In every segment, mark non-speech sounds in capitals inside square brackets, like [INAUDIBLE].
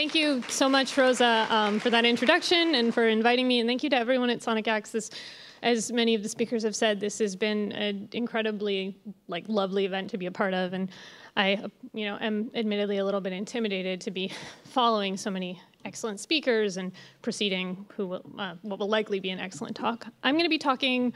Thank you so much, Rosa, um, for that introduction and for inviting me. And thank you to everyone at Sonic Acts. As many of the speakers have said, this has been an incredibly like lovely event to be a part of. And I, you know, am admittedly a little bit intimidated to be [LAUGHS] following so many excellent speakers and proceeding who will, uh, what will likely be an excellent talk. I'm going to be talking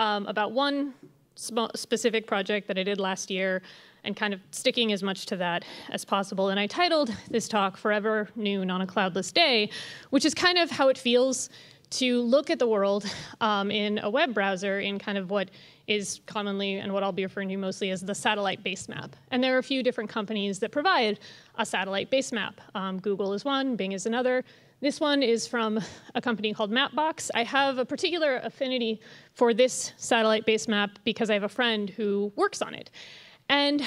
um, about one specific project that I did last year and kind of sticking as much to that as possible. And I titled this talk Forever Noon on a Cloudless Day, which is kind of how it feels to look at the world um, in a web browser in kind of what is commonly and what I'll be referring to mostly as the satellite base map. And there are a few different companies that provide a satellite base map. Um, Google is one, Bing is another. This one is from a company called Mapbox. I have a particular affinity for this satellite base map because I have a friend who works on it. And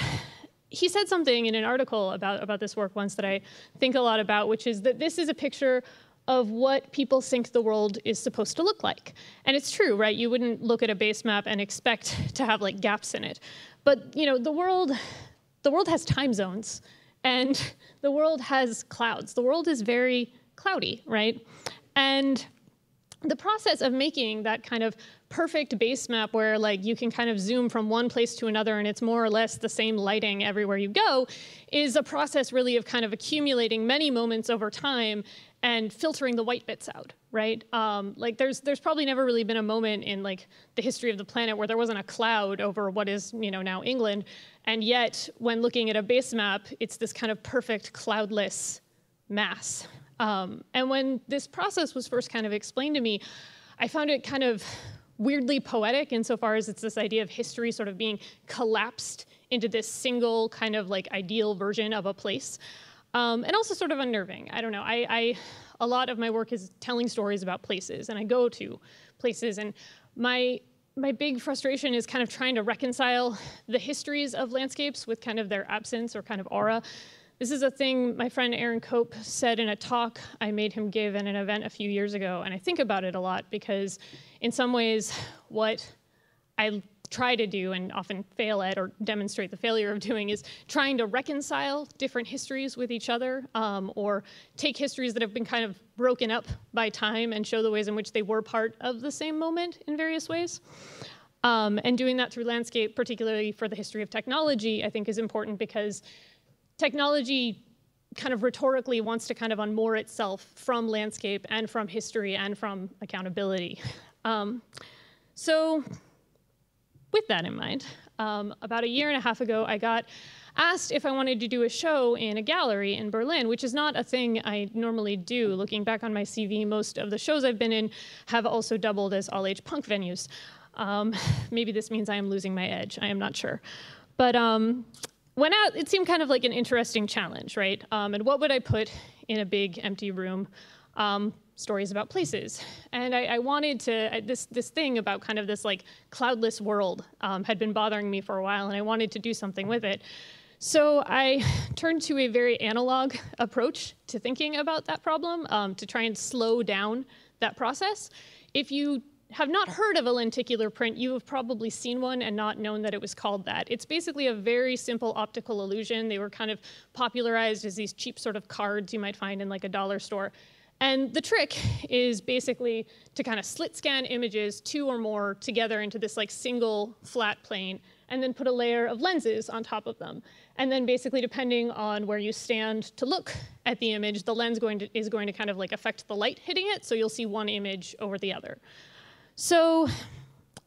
he said something in an article about, about this work once that I think a lot about, which is that this is a picture of what people think the world is supposed to look like. And it's true, right? You wouldn't look at a base map and expect [LAUGHS] to have like gaps in it. But you know, the world, the world has time zones and [LAUGHS] the world has clouds. The world is very cloudy, right? And the process of making that kind of perfect base map where like you can kind of zoom from one place to another and it's more or less the same lighting everywhere you go is a process really of kind of accumulating many moments over time and filtering the white bits out, right? Um, like there's there's probably never really been a moment in like the history of the planet where there wasn't a cloud over what is you know now England, and yet when looking at a base map, it's this kind of perfect cloudless mass. Um, and when this process was first kind of explained to me, I found it kind of weirdly poetic insofar as it's this idea of history sort of being collapsed into this single kind of like ideal version of a place. Um, and also sort of unnerving. I don't know. I, I, a lot of my work is telling stories about places, and I go to places, and my my big frustration is kind of trying to reconcile the histories of landscapes with kind of their absence or kind of aura. This is a thing my friend Aaron Cope said in a talk I made him give in an event a few years ago, and I think about it a lot because in some ways, what I try to do and often fail at or demonstrate the failure of doing is trying to reconcile different histories with each other um, or take histories that have been kind of broken up by time and show the ways in which they were part of the same moment in various ways. Um, and doing that through landscape, particularly for the history of technology, I think is important because technology kind of rhetorically wants to kind of unmoor itself from landscape and from history and from accountability. Um, so with that in mind, um, about a year and a half ago, I got asked if I wanted to do a show in a gallery in Berlin, which is not a thing I normally do. Looking back on my CV, most of the shows I've been in have also doubled as all-age punk venues. Um, maybe this means I am losing my edge. I am not sure. But um, went out, it seemed kind of like an interesting challenge, right? Um, and what would I put in a big empty room? Um, stories about places. And I, I wanted to, I, this, this thing about kind of this like cloudless world um, had been bothering me for a while and I wanted to do something with it. So I [LAUGHS] turned to a very analog approach to thinking about that problem um, to try and slow down that process. If you have not heard of a lenticular print, you have probably seen one and not known that it was called that. It's basically a very simple optical illusion. They were kind of popularized as these cheap sort of cards you might find in like a dollar store. And the trick is basically to kind of slit scan images, two or more, together into this like single flat plane, and then put a layer of lenses on top of them. And then basically, depending on where you stand to look at the image, the lens going to, is going to kind of like affect the light hitting it, so you'll see one image over the other. So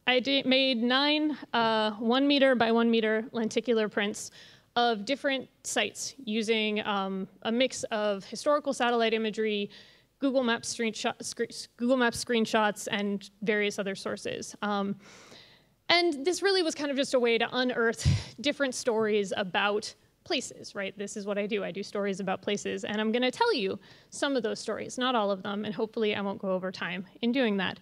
I made nine uh, one meter by one meter lenticular prints of different sites using um, a mix of historical satellite imagery, Google Maps, screenshot, Google Maps screenshots and various other sources. Um, and this really was kind of just a way to unearth [LAUGHS] different stories about places, right? This is what I do. I do stories about places, and I'm going to tell you some of those stories, not all of them, and hopefully I won't go over time in doing that.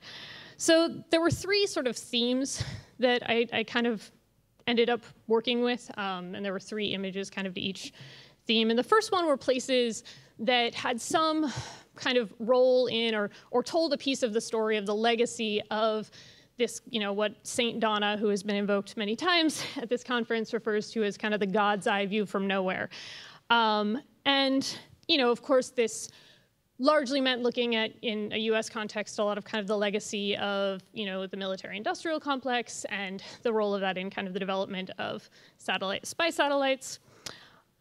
So there were three sort of themes that I, I kind of ended up working with, um, and there were three images kind of to each theme. And the first one were places that had some kind of role in or, or told a piece of the story of the legacy of this, you know, what Saint Donna, who has been invoked many times [LAUGHS] at this conference, refers to as kind of the God's eye view from nowhere. Um, and you know, of course, this largely meant looking at, in a US context, a lot of kind of the legacy of, you know, the military industrial complex and the role of that in kind of the development of satellite, spy satellites.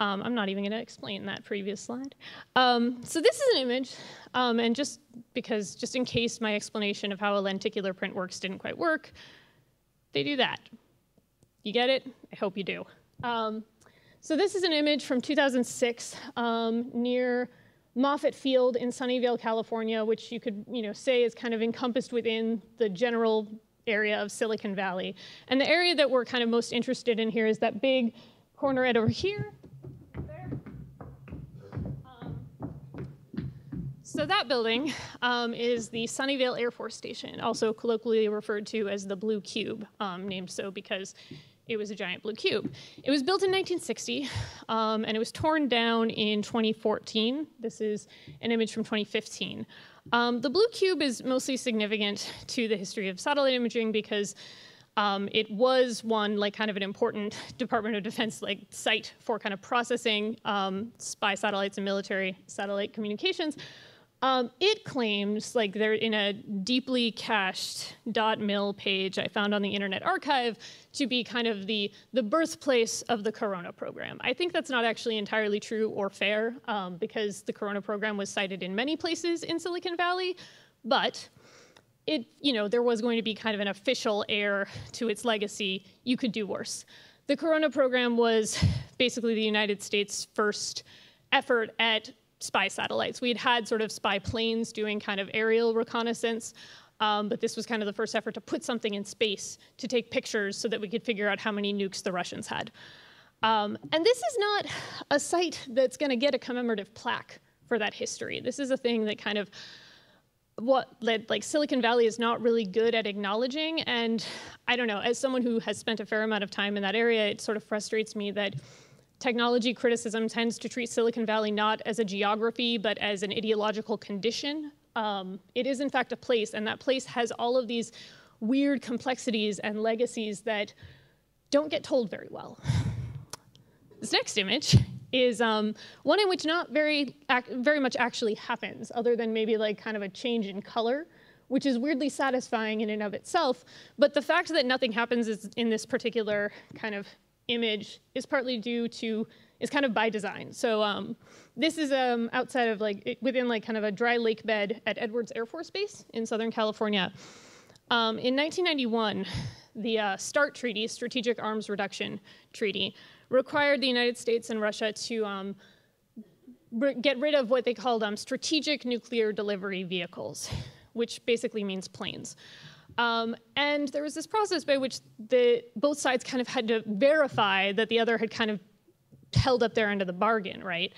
Um, I'm not even gonna explain that previous slide. Um, so this is an image, um, and just because, just in case my explanation of how a lenticular print works didn't quite work, they do that. You get it? I hope you do. Um, so this is an image from 2006 um, near Moffett Field in Sunnyvale, California, which you could you know, say is kind of encompassed within the general area of Silicon Valley. And the area that we're kind of most interested in here is that big corner right over here. So that building um, is the Sunnyvale Air Force Station, also colloquially referred to as the Blue Cube, um, named so because it was a giant blue cube. It was built in 1960, um, and it was torn down in 2014. This is an image from 2015. Um, the blue cube is mostly significant to the history of satellite imaging because um, it was one like kind of an important Department of Defense like site for kind of processing um, spy satellites and military satellite communications. Um, it claims, like they're in a deeply cached dot .mil page I found on the Internet Archive, to be kind of the, the birthplace of the Corona program. I think that's not actually entirely true or fair, um, because the Corona program was sited in many places in Silicon Valley, but it, you know, there was going to be kind of an official heir to its legacy. You could do worse. The Corona program was basically the United States' first effort at spy satellites. We had had sort of spy planes doing kind of aerial reconnaissance, um, but this was kind of the first effort to put something in space to take pictures so that we could figure out how many nukes the Russians had. Um, and this is not a site that's going to get a commemorative plaque for that history. This is a thing that kind of what led, like Silicon Valley is not really good at acknowledging. And I don't know, as someone who has spent a fair amount of time in that area, it sort of frustrates me that technology criticism tends to treat Silicon Valley not as a geography, but as an ideological condition. Um, it is, in fact, a place, and that place has all of these weird complexities and legacies that don't get told very well. This next image is um, one in which not very, very much actually happens, other than maybe like kind of a change in color, which is weirdly satisfying in and of itself. But the fact that nothing happens is in this particular kind of image is partly due to is kind of by design. So um, this is um, outside of like within like kind of a dry lake bed at Edwards Air Force Base in Southern California. Um, in 1991, the uh, START Treaty, Strategic Arms Reduction Treaty, required the United States and Russia to um, get rid of what they called um, strategic nuclear delivery vehicles, which basically means planes. Um, and there was this process by which the, both sides kind of had to verify that the other had kind of held up their end of the bargain, right?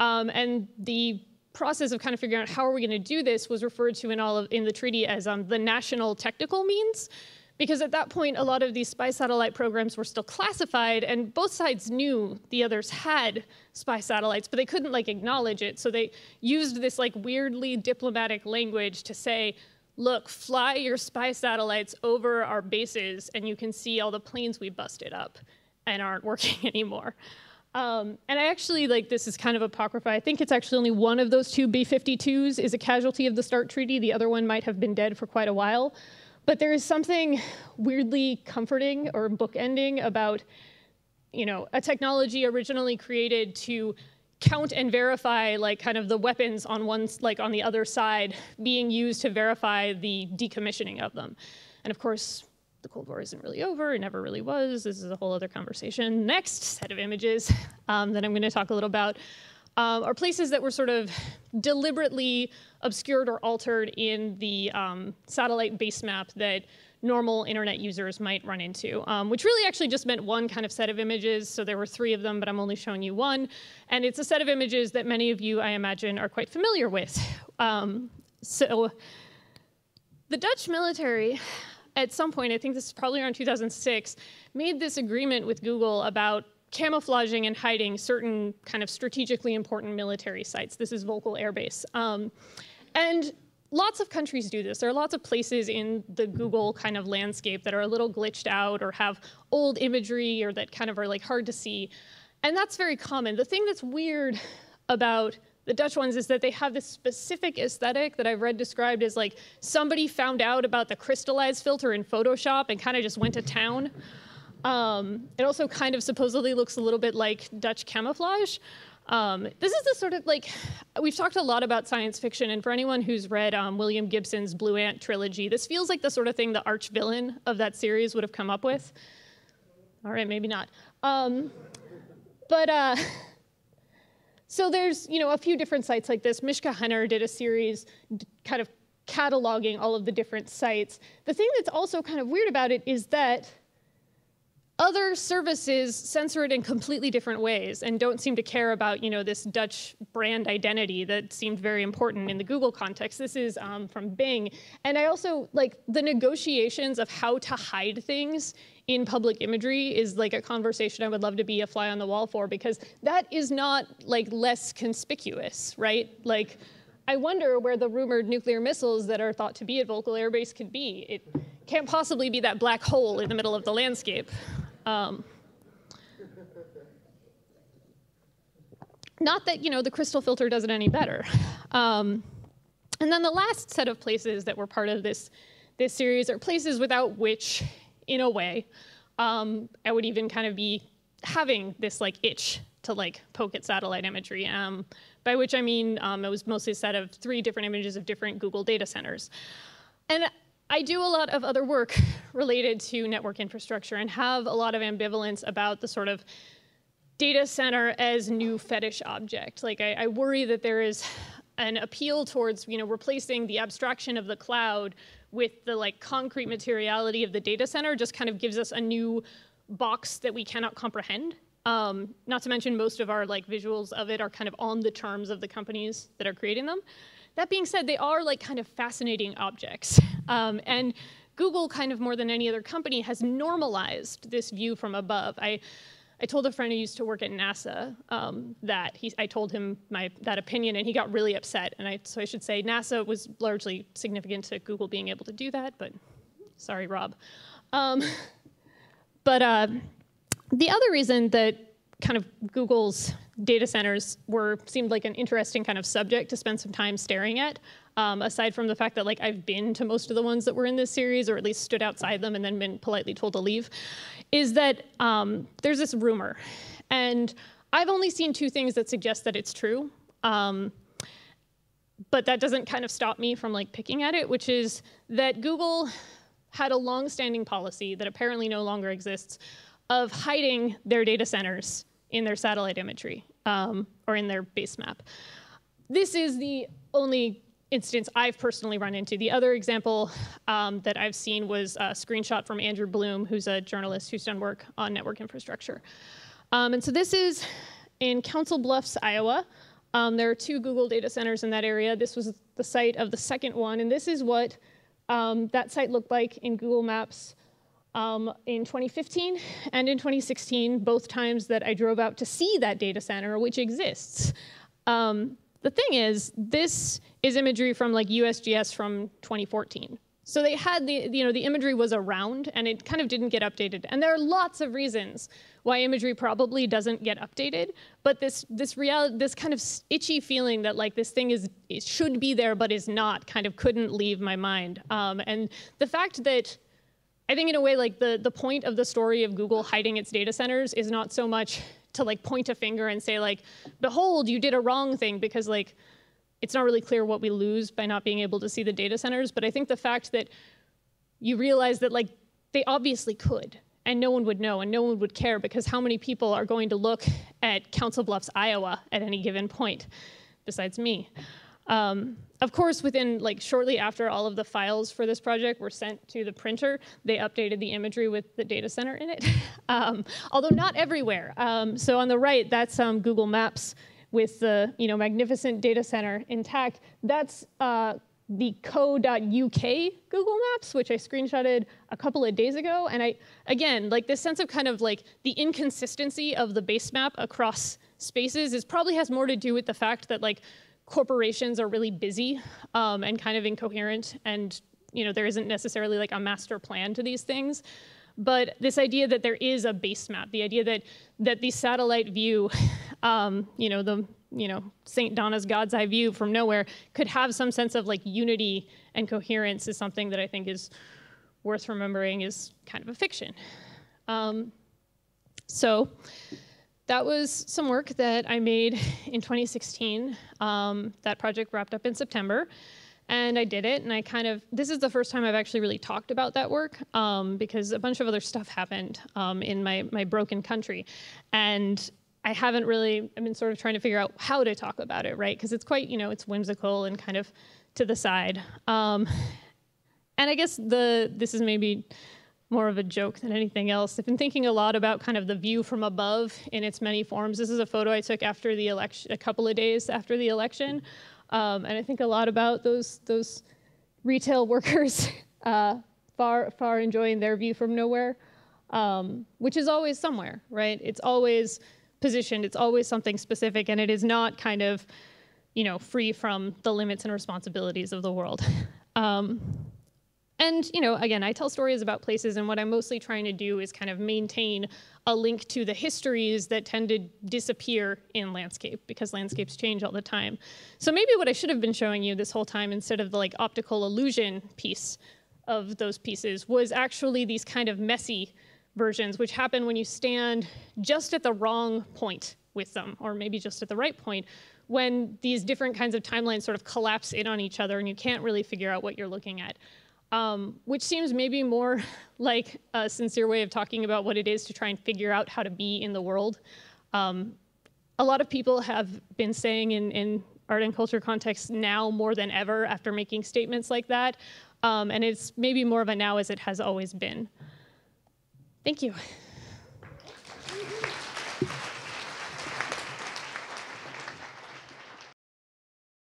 Um, and the process of kind of figuring out how are we going to do this was referred to in all of in the treaty as um, the national technical means, because at that point a lot of these spy satellite programs were still classified, and both sides knew the others had spy satellites, but they couldn't like acknowledge it. So they used this like weirdly diplomatic language to say look, fly your spy satellites over our bases and you can see all the planes we busted up and aren't working [LAUGHS] anymore. Um, and I actually, like, this is kind of apocrypha. I think it's actually only one of those two B-52s is a casualty of the START treaty. The other one might have been dead for quite a while. But there is something weirdly comforting or bookending about, you know, a technology originally created to count and verify like kind of the weapons on one like on the other side being used to verify the decommissioning of them. And of course, the Cold War isn't really over. It never really was. This is a whole other conversation. Next set of images um, that I'm going to talk a little about um, are places that were sort of deliberately obscured or altered in the um, satellite base map that normal internet users might run into, um, which really actually just meant one kind of set of images. So there were three of them, but I'm only showing you one. And it's a set of images that many of you, I imagine, are quite familiar with. [LAUGHS] Um, so the Dutch military, at some point, I think this is probably around 2006, made this agreement with Google about camouflaging and hiding certain kind of strategically important military sites. This is Volkel Air Base. Um, and lots of countries do this. There are lots of places in the Google kind of landscape that are a little glitched out or have old imagery or that kind of are like hard to see. And that's very common. The thing that's weird about the Dutch ones is that they have this specific aesthetic that I've read described as like somebody found out about the crystallized filter in Photoshop and kind of just went to town. Um, it also kind of supposedly looks a little bit like Dutch camouflage. Um, this is the sort of like, [SIGHS] we've talked a lot about science fiction, and for anyone who's read um, William Gibson's Blue Ant trilogy, this feels like the sort of thing the arch villain of that series would have come up with. All right, maybe not. Um, but uh, [LAUGHS] so there's you know a few different sites like this. Mishka Henner did a series kind of cataloging all of the different sites. The thing that's also kind of weird about it is that other services censor it in completely different ways and don't seem to care about, you know, this Dutch brand identity that seemed very important in the Google context. This is um, from Bing. And I also, like, the negotiations of how to hide things in public imagery is like a conversation I would love to be a fly on the wall for because that is not like less conspicuous, right? Like, I wonder where the rumored nuclear missiles that are thought to be at Volkel Air Base could be. It can't possibly be that black hole in the middle of the landscape. Um, not that you know the crystal filter does it any better. Um, and then the last set of places that were part of this this series are places without which, in a way, um, I would even kind of be having this like itch to like poke at satellite imagery. Um, by which I mean um, it was mostly a set of three different images of different Google data centers. And I do a lot of other work [LAUGHS] related to network infrastructure and have a lot of ambivalence about the sort of data center as new fetish object. Like I, I worry that there is an appeal towards you know replacing the abstraction of the cloud with the like concrete materiality of the data center just kind of gives us a new box that we cannot comprehend. Um, not to mention most of our like visuals of it are kind of on the terms of the companies that are creating them. That being said, they are like kind of fascinating objects. Um, and Google, kind of more than any other company, has normalized this view from above. I, I told a friend who used to work at NASA um, that he, I told him my, that opinion, and he got really upset. And I, so I should say NASA was largely significant to Google being able to do that, but sorry, Rob. Um, [LAUGHS] but uh, the other reason that kind of Google's data centers were seemed like an interesting kind of subject to spend some time staring at. Um, aside from the fact that like I've been to most of the ones that were in this series, or at least stood outside them and then been politely told to leave, is that um, there's this rumor, and I've only seen two things that suggest that it's true. Um, but that doesn't kind of stop me from like picking at it, which is that Google had a long-standing policy that apparently no longer exists of hiding their data centers in their satellite imagery um, or in their base map. This is the only instance I've personally run into. The other example um, that I've seen was a screenshot from Andrew Blum, who's a journalist who's done work on network infrastructure. Um, and so this is in Council Bluffs, Iowa. Um, there are two Google data centers in that area. This was the site of the second one, and this is what um, that site looked like in Google Maps um, in 2015 and in 2016, both times that I drove out to see that data center, which exists. Um, the thing is, this is imagery from like USGS from 2014. So they had the, you know, the imagery was around and it kind of didn't get updated. And there are lots of reasons why imagery probably doesn't get updated. But this, this reality, this kind of itchy feeling that like this thing is, it should be there but is not kind of couldn't leave my mind. Um, and the fact that I think in a way, like the, the point of the story of Google hiding its data centers is not so much to like point a finger and say like, behold, you did a wrong thing because like, it's not really clear what we lose by not being able to see the data centers. But I think the fact that you realize that like they obviously could and no one would know and no one would care because how many people are going to look at Council Bluffs, Iowa at any given point besides me. Um, of course, within like shortly after all of the files for this project were sent to the printer, they updated the imagery with the data center in it, [LAUGHS] um, although not everywhere. Um, so on the right, that's um, Google Maps with the you know magnificent data center intact. That's uh, the co.uk Google Maps, which I screenshotted a couple of days ago. And I, again, like this sense of kind of like the inconsistency of the base map across spaces is probably has more to do with the fact that like corporations are really busy um, and kind of incoherent and you know there isn't necessarily like a master plan to these things but this idea that there is a base map the idea that that the satellite view um, you know the you know, St. Donna's God's Eye View from nowhere could have some sense of like unity and coherence is something that I think is worth remembering is kind of a fiction. Um, so that was some work that I made [LAUGHS] in 2016. Um, that project wrapped up in September and I did it. And I kind of, this is the first time I've actually really talked about that work um, because a bunch of other stuff happened um, in my, my broken country. And I haven't really, I've been sort of trying to figure out how to talk about it, right? Because it's quite, you know, it's whimsical and kind of to the side. Um, and I guess the, this is maybe more of a joke than anything else. I've been thinking a lot about kind of the view from above in its many forms. This is a photo I took after the election, a couple of days after the election. Um, and I think a lot about those, those retail [LAUGHS] workers uh, far, far enjoying their view from nowhere, um, which is always somewhere, right? It's always positioned, it's always something specific, and it is not kind of, you know, free from the limits and responsibilities of the world. [LAUGHS] Um, and, you know, again, I tell stories about places, and what I'm mostly trying to do is kind of maintain a link to the histories that tend to disappear in landscape because landscapes change all the time. So maybe what I should have been showing you this whole time instead of the like optical illusion piece of those pieces was actually these kind of messy versions, which happen when you stand just at the wrong point with them, or maybe just at the right point, when these different kinds of timelines sort of collapse in on each other and you can't really figure out what you're looking at um, which seems maybe more [LAUGHS] like a sincere way of talking about what it is to try and figure out how to be in the world. Um, a lot of people have been saying in, in art and culture context now more than ever after making statements like that. Um, and it's maybe more of a now as it has always been. Thank you.